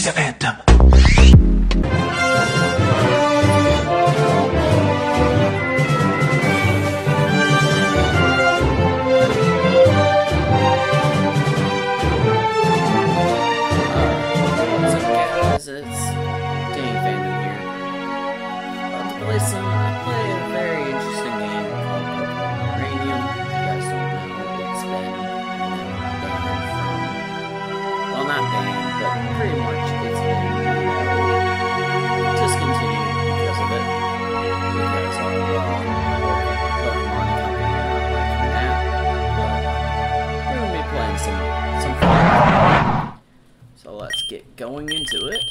He's a phantom. going into it.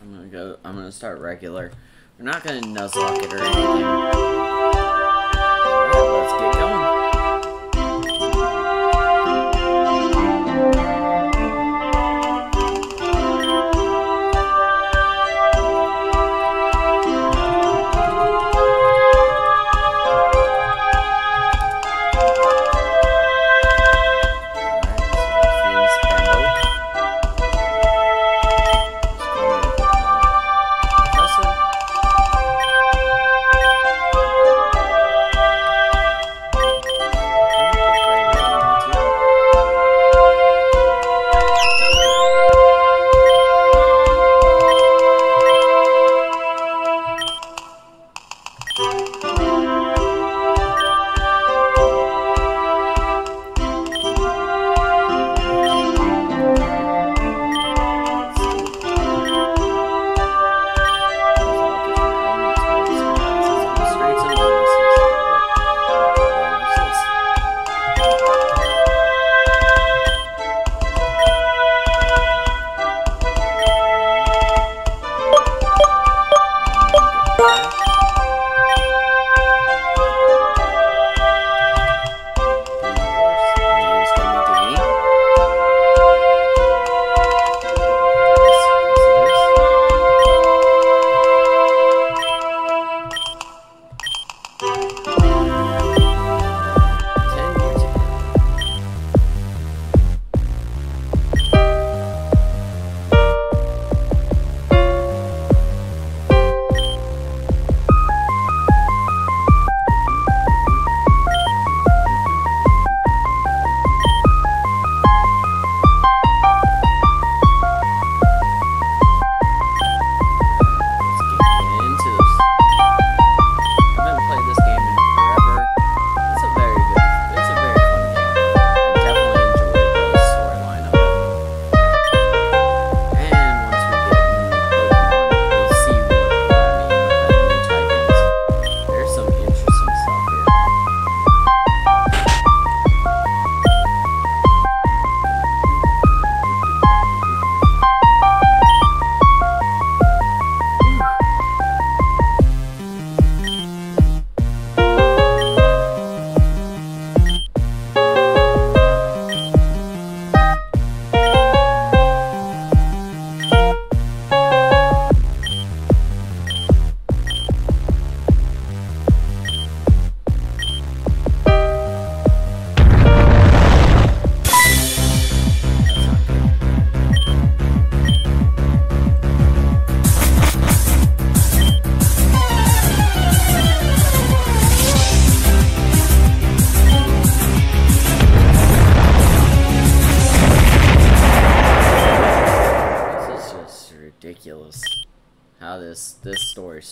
I'm gonna go, I'm gonna start regular. We're not gonna Nuzlocke it or anything. Alright, let's get going.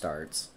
starts.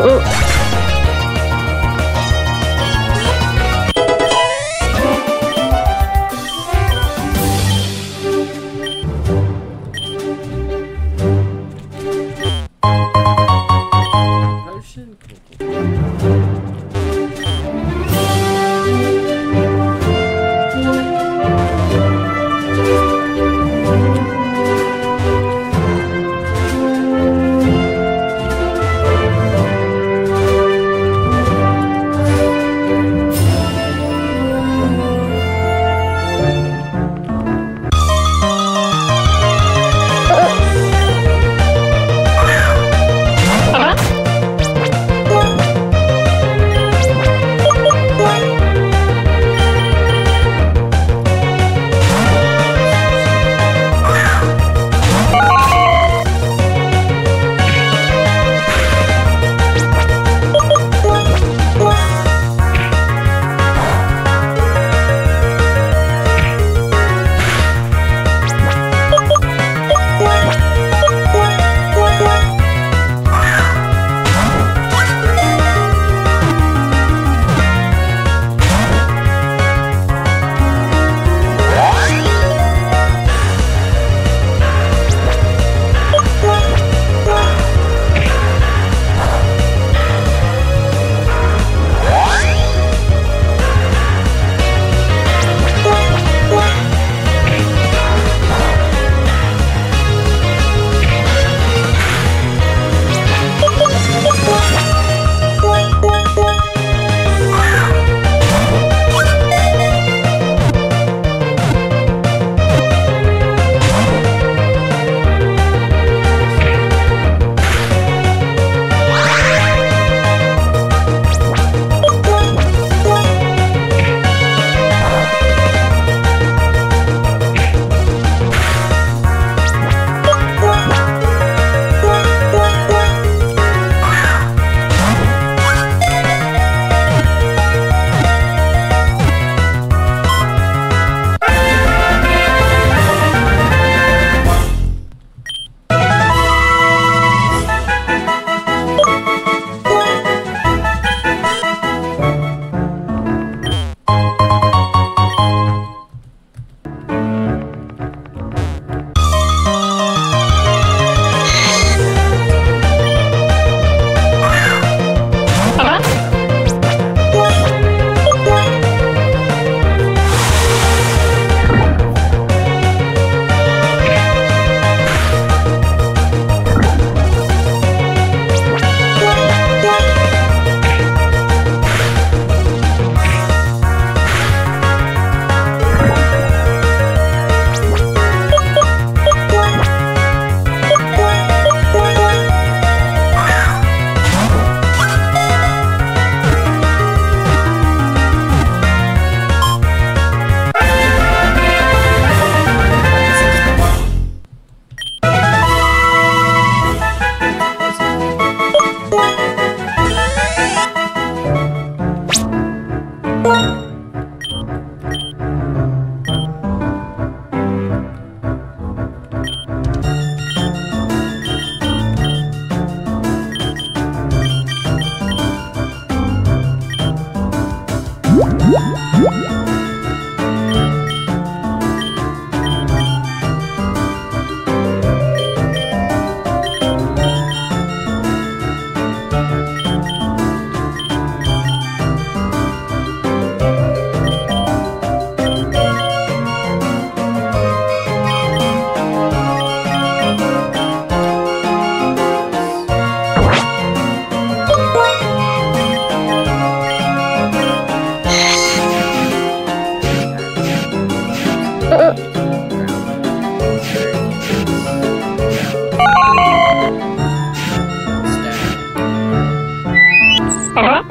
Cool. Uh-huh.